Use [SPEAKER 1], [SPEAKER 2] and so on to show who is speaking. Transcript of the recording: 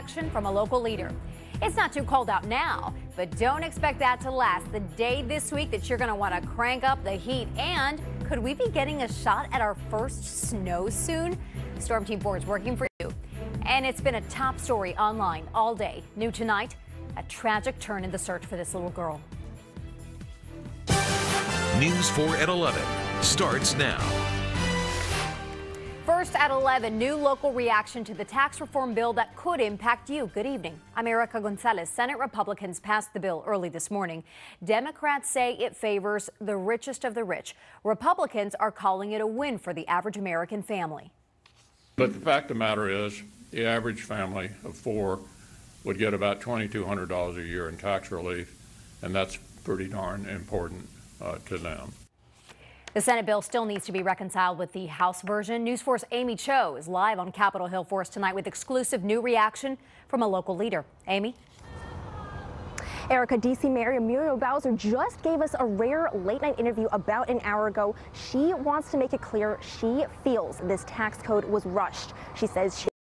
[SPEAKER 1] action from a local leader. It's not too cold out now, but don't expect that to last. The day this week that you're going to want to crank up the heat. And could we be getting a shot at our first snow soon? Storm Team 4 is working for you. And it's been a top story online all day. New tonight, a tragic turn in the search for this little girl.
[SPEAKER 2] News 4 at 11 starts now.
[SPEAKER 1] First at 11, new local reaction to the tax reform bill that could impact you. Good evening. I'm Erika Gonzalez. Senate Republicans passed the bill early this morning. Democrats say it favors the richest of the rich. Republicans are calling it a win for the average American family.
[SPEAKER 3] But the fact of the matter is, the average family of four would get about $2,200 a year in tax relief, and that's pretty darn important uh, to them.
[SPEAKER 1] The Senate bill still needs to be reconciled with the House version. News 4's Aimee Cho is live on Capitol Hill for us tonight with exclusive new reaction from a local leader. Amy?
[SPEAKER 4] Erika, D.C. Mayor Muriel Bowser just gave us a rare late night interview about an hour ago. She wants to make it clear she feels this tax code was rushed. She says she